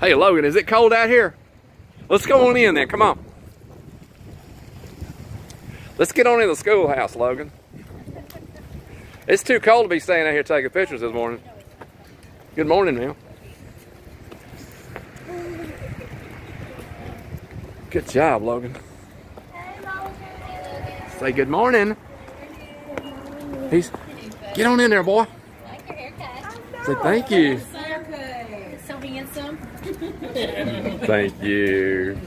Hey, Logan, is it cold out here? Let's go on in then. Come on. Let's get on in the schoolhouse, Logan. It's too cold to be staying out here taking pictures this morning. Good morning, man. Good job, Logan. Say good morning. He's get on in there, boy. Say thank you. So handsome. Thank you.